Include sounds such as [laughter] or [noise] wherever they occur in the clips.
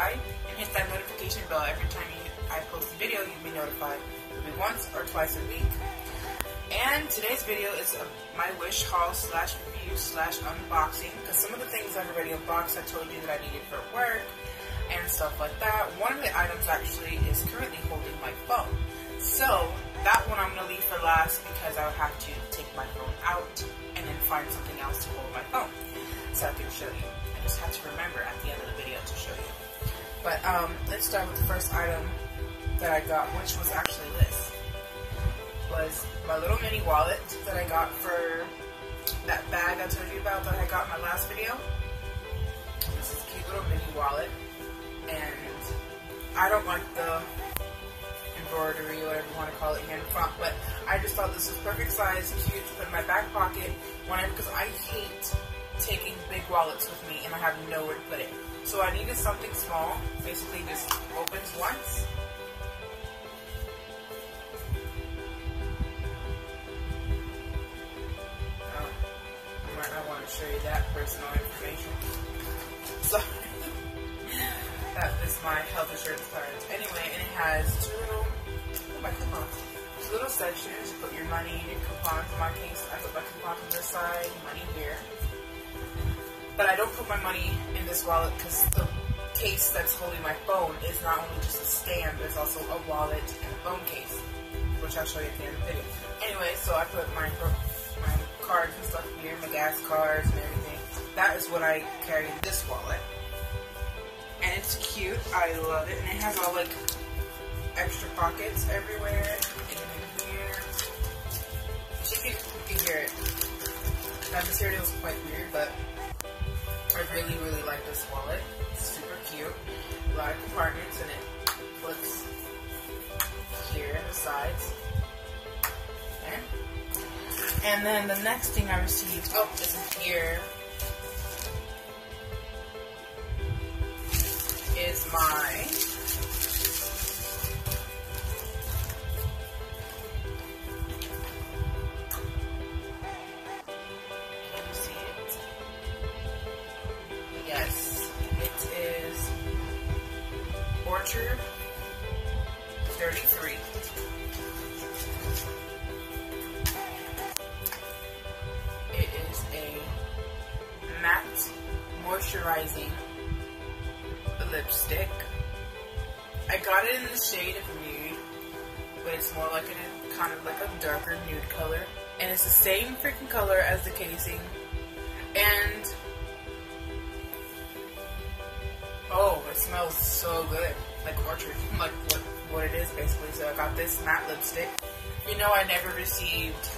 subscribe and hit that notification bell every time you, I post a video, you'll be notified. It'll be once or twice a week. And today's video is my wish haul slash review slash unboxing because some of the things I've already unboxed I told you that I needed for work and stuff like that. One of the items actually is currently holding my phone. So that one I'm going to leave for last because I would have to take my phone out and then find something else to hold my phone so I can show you. I just have to remember at the end of the video. But um, let's start with the first item that I got, which was actually this. Was my little mini wallet that I got for that bag I told you about that I got in my last video. This is a cute little mini wallet, and I don't like the embroidery, whatever you want to call it in front, but I just thought this was perfect size, cute to put in my back pocket. Whenever, because I hate taking big wallets with me and I have nowhere to put it. So I needed something small, basically just opens once, Oh, I not want to show you that personal information. So, [laughs] that is my health insurance card. Anyway, and it has two little, oh, my coupons. Two little sections. You put your money, your coupons. In my case, I put my coupons on this side, money here. But I don't put my money in this wallet because the case that's holding my phone is not only just a stand, but it's also a wallet and a phone case, which I'll show you at the end of the video. Anyway, so I put my my cards and stuff here, my gas cards and everything. That is what I carry in this wallet. And it's cute. I love it. And it has all like extra pockets everywhere. And in here. You can, you can hear it. That And then the next thing I received, oh, this is here, is my lipstick. I got it in the shade of nude, but it's more like a kind of like a darker nude color. And it's the same freaking color as the casing. And oh, it smells so good. Like orchard, [laughs] like what, what it is basically. So I got this matte lipstick. You know I never received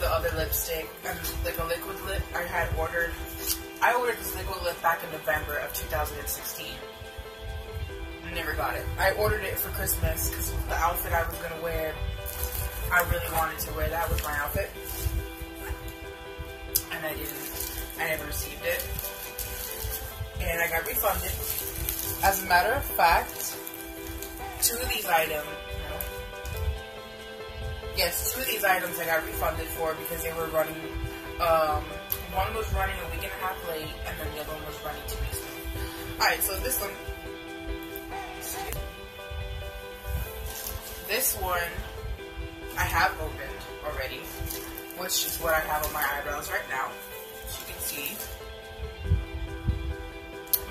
the other lipstick, and like a liquid lip I had ordered I ordered this liquid lip back in November of 2016. Never got it. I ordered it for Christmas because the outfit I was going to wear, I really wanted to wear that with my outfit. And I didn't. I never received it. And I got refunded. As a matter of fact, two of these items, yes, two of these items I got refunded for because they were running um, one was running a week and a half late, and then the other one was running two weeks late. Alright, so this one. This one I have opened already, which is what I have on my eyebrows right now. As you can see.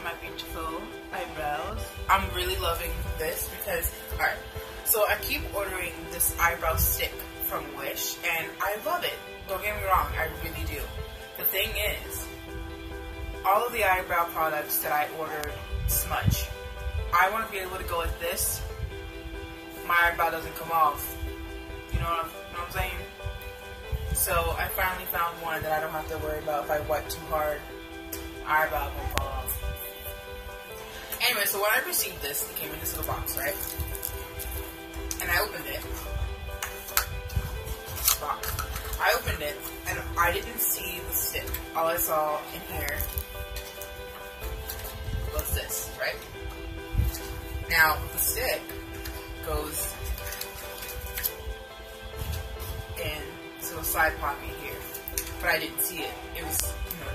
My beautiful eyebrows. I'm really loving this because, alright, so I keep ordering this eyebrow stick from Wish, and I love it. Don't get me wrong, I really do. The thing is, all of the eyebrow products that I ordered smudge. I want to be able to go with this. My eyebrow doesn't come off. You know what, I'm, know what I'm saying? So I finally found one that I don't have to worry about if I wipe too hard. Eyebrow won't fall off. Anyway, so when I received this, it came in this little box, right? And I opened it. Box. I opened it and I didn't see the stick. All I saw in here was this, right? Now, the stick goes into a side pocket here, but I didn't see it. It was, you know,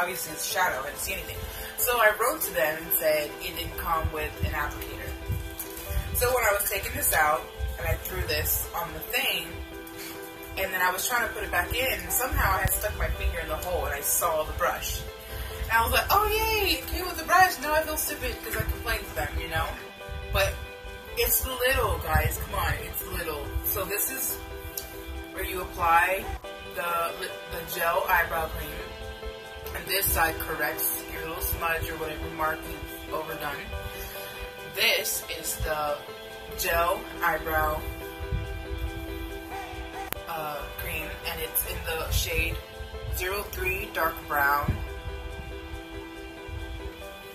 obviously it's shadow, I didn't see anything. So I wrote to them and said it didn't come with an applicator. So So when I was taking this out, and I threw this on the thing, and then I was trying to put it back in, and somehow I had stuck my finger in the hole, and I saw the brush. And I was like, oh yay, it came with the brush, now I feel stupid because I complained to them, you know? But it's little, guys, come on, it's little. So this is where you apply the, the gel eyebrow cream, and this side corrects your little smudge or whatever mark you've overdone. This is the gel eyebrow uh, cream, and it's in the shade 03 Dark Brown.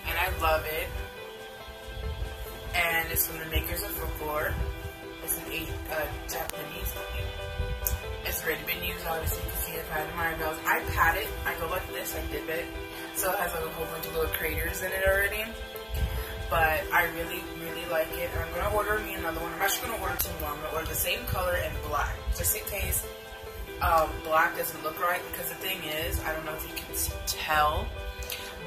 And I love it. And it's from the makers of Focallure. It's an uh, Japanese. It's already been used, obviously, you can see I've had my eyebrows. I pat it, I go like this, I dip it. So it has like a whole bunch of little craters in it already but I really, really like it. And I'm to order me another one. I'm actually to order two more. I'm to order the same color and black, just in case um, black doesn't look right. Because the thing is, I don't know if you can tell,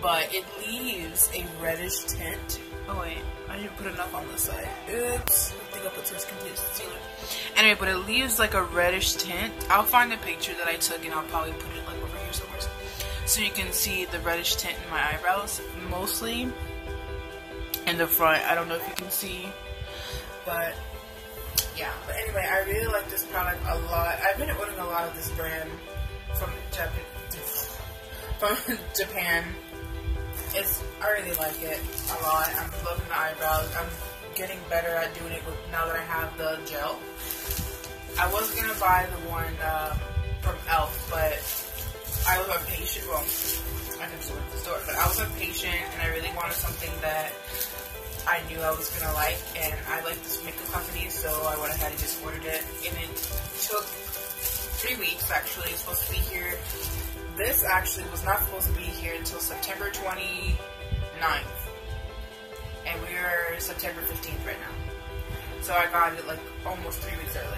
but it leaves a reddish tint. Oh wait, I didn't put enough on this side. Oops, I think I put too much concealer. Anyway, but it leaves like a reddish tint. I'll find a picture that I took and I'll probably put it like over here somewhere. So you can see the reddish tint in my eyebrows. Mostly in the front. I don't know if you can see, but yeah. But anyway, I really like this product a lot. I've been ordering a lot of this brand from Japan. [laughs] From Japan. It's I really like it a lot. I'm loving the eyebrows. I'm getting better at doing it with now that I have the gel. I was gonna buy the one uh, from Elf, but I was impatient. Well, I can went to the store, but I was impatient and I really wanted something that I knew I was gonna like, and I like this makeup company, so I went ahead and just ordered it. And it took three weeks actually. It's supposed to be here. This actually was not supposed to be here until September 29th, and we are September 15th right now. So I got it like almost three weeks early.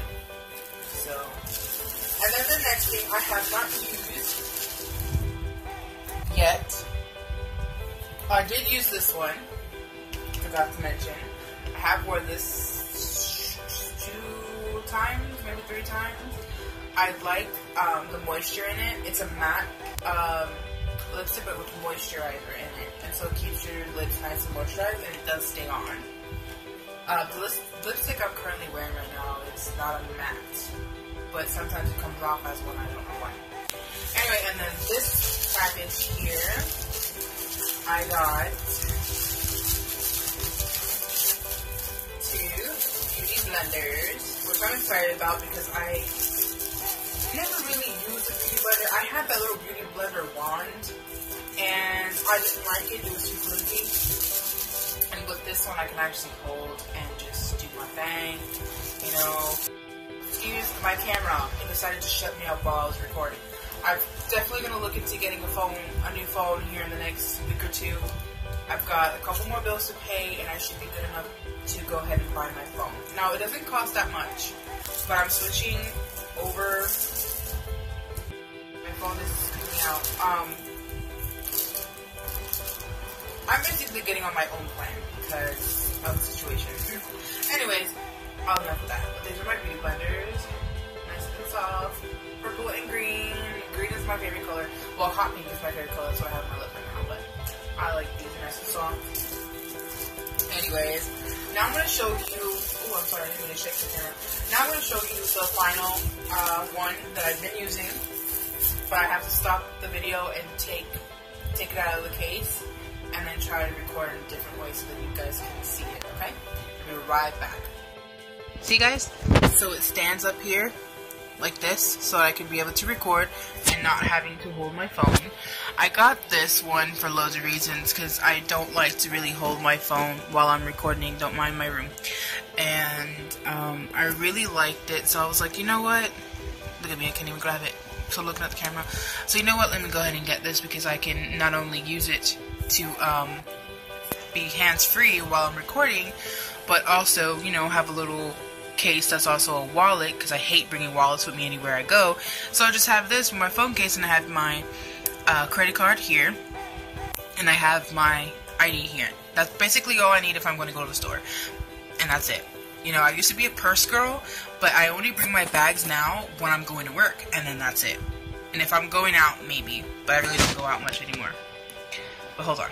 So, and then the next thing I have not used yet. I did use this one forgot to mention. I have worn this two times, maybe three times. I like um, the moisture in it. It's a matte um, lipstick but with moisturizer in it. And so it keeps your lips nice and moisturized and it does stay on. Uh, the lipstick I'm currently wearing right now is not a matte. But sometimes it comes off as one, I don't know why. Anyway, and then this package here, I got two Beauty blenders, which I'm excited about because I never really used a beauty blender. I had that little beauty blender wand, and I didn't like it. It was too flimsy. And with this one, I can actually hold and just do my thing. You know, excuse my camera. It decided to shut me up while I was recording. I'm definitely going to look into getting a phone, a new phone here in the next week or two. I've got a couple more bills to pay, and I should be good enough to go ahead and buy my phone. Now, it doesn't cost that much, but I'm switching over. My phone is out. Um, I'm basically getting on my own plan because of the situation. [laughs] Anyways, I'll enough of that. But these are my beauty blenders. Nice and soft. Purple and green. Green is my favorite color. Well, hot pink is my favorite color, so I have my lip right now. But I like these nice and soft. Anyways, now I'm going to show you, oh, I'm sorry, I didn't mean to shake the camera. Now I'm going to show you the final uh, one that I've been using, but I have to stop the video and take, take it out of the case, and then try to record in a different way so that you guys can see it, okay? I'll be right back. See guys? So it stands up here like this so I can be able to record and not having to hold my phone. I got this one for loads of reasons because I don't like to really hold my phone while I'm recording, don't mind my room. And um, I really liked it, so I was like, you know what? Look at me, I can't even grab it. So looking at the camera. So you know what, let me go ahead and get this because I can not only use it to um, be hands-free while I'm recording, but also, you know, have a little case that's also a wallet because I hate bringing wallets with me anywhere I go. So I just have this for my phone case and I have my uh, credit card here and I have my ID here. That's basically all I need if I'm going to go to the store. And that's it. You know, I used to be a purse girl, but I only bring my bags now when I'm going to work, and then that's it. And if I'm going out, maybe, but I really don't go out much anymore. But hold on.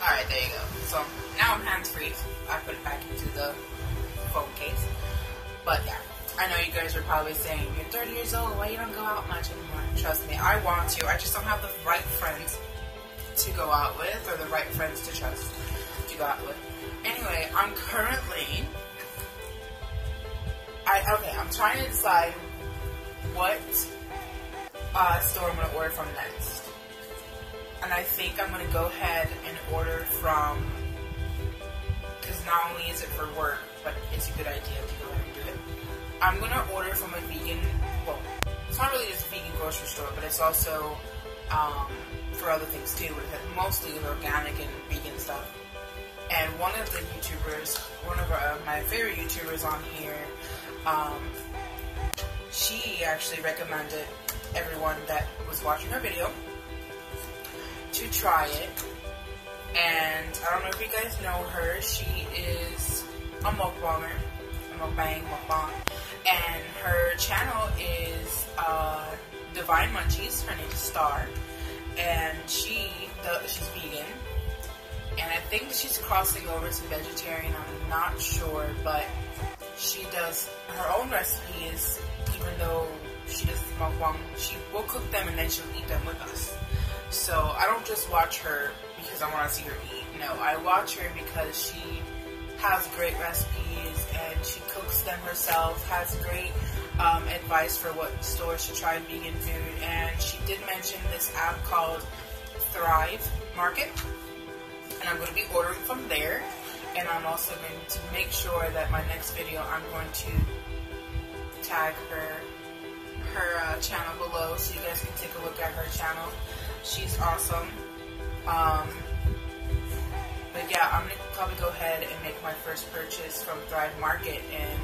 Alright, there you go. So now I'm hands free. I put it back into the phone case. But yeah, I know you guys are probably saying, you're 30 years old, why you don't go out much anymore? Trust me, I want to. I just don't have the right friends to go out with or the right friends to trust to go out with. Anyway, I'm currently okay, I'm trying to decide what uh, store I'm gonna order from next. And I think I'm gonna go ahead and order from because not only is it for work, but it's a good idea to go ahead and do it. I'm gonna order from a vegan well, it's not really just a vegan grocery store, but it's also um, for other things too. Mostly organic and vegan stuff. And one of the YouTubers, one of our, my favorite YouTubers on here, um, she actually recommended everyone that was watching her video to try it. And I don't know if you guys know her. She is a mukbanger, a mukbang, mukbang. And her channel is uh, Divine Munchies. Her name is Star. Think she's crossing over to vegetarian. I'm not sure, but she does her own recipes, even though she does mukbang. She will cook them and then she'll eat them with us. So I don't just watch her because I want to see her eat. No, I watch her because she has great recipes and she cooks them herself. Has great um, advice for what stores to try vegan food. And she did mention this app called Thrive Market and I'm going to be ordering from there. And I'm also going to make sure that my next video, I'm going to tag her her uh, channel below so you guys can take a look at her channel. She's awesome. Um, but yeah, I'm going to probably go ahead and make my first purchase from Thrive Market and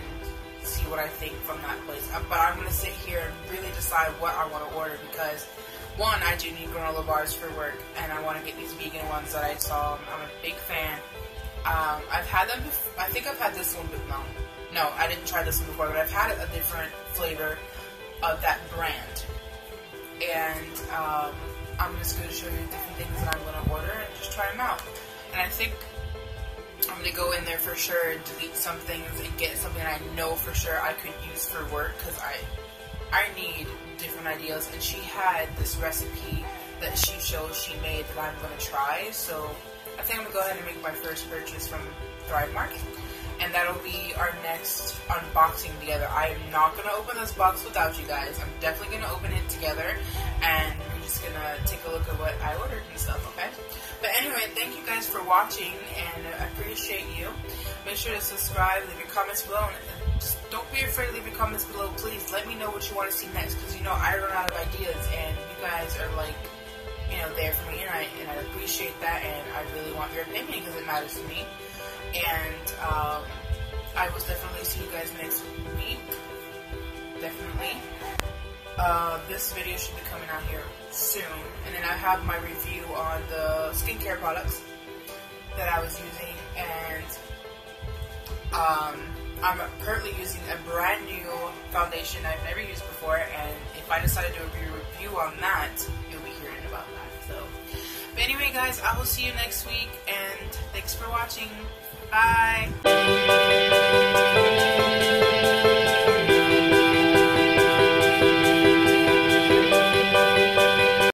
see what I think from that place. Uh, but I'm going to sit here and really decide what I want to order because one, I do need granola bars for work, and I want to get these vegan ones that I saw. I'm a big fan. Um, I've had them. I think I've had this one, but no, no, I didn't try this one before. But I've had a different flavor of that brand, and um, I'm just going to show you different things that I'm going to order and just try them out. And I think I'm going to go in there for sure, and delete some things, and get something I know for sure I could use for work because I I need different ideas. And she had this recipe that she showed she made that I'm going to try. So I think I'm going to go ahead and make my first purchase from Thrive Market. And that'll be our next unboxing together. I am not going to open this box without you guys. I'm definitely going to open it together. And we're just going to take a look at what I ordered and stuff, okay? But anyway, thank you guys for watching. And I appreciate you. Make sure to subscribe, leave your comments below. And don't be afraid to leave your comments below, please. Let me know what you want to see next, because, you know, I run out of ideas, and you guys are, like, you know, there for me, and I, and I appreciate that, and I really want your opinion, because it matters to me. And, um, I will definitely see you guys next week. Definitely. Uh, this video should be coming out here soon. And then I have my review on the skincare products that I was using. And, um, I'm currently using a brand new foundation I've never used before, and if I decide to do a review on that, you'll be hearing about that. So, but anyway, guys, I will see you next week, and thanks for watching. Bye.